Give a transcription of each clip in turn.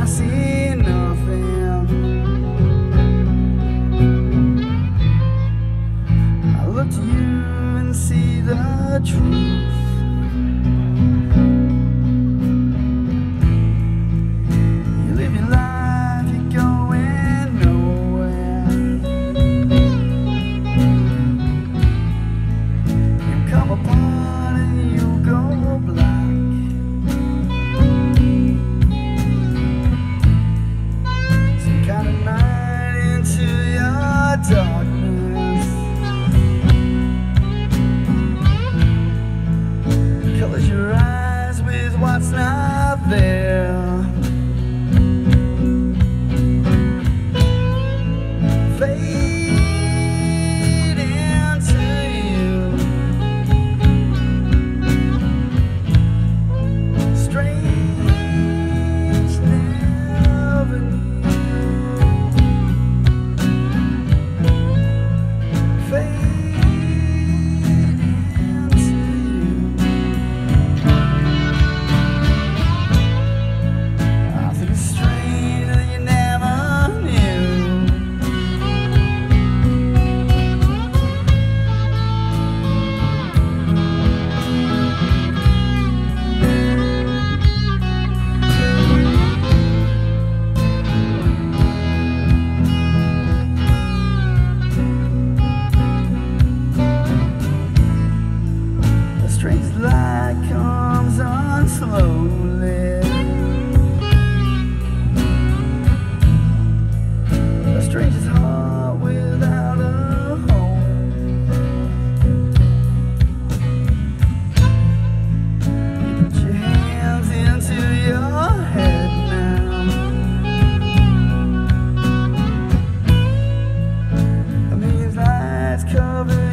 I see nothing. I look to you and see the truth. what's not there.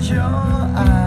your eyes.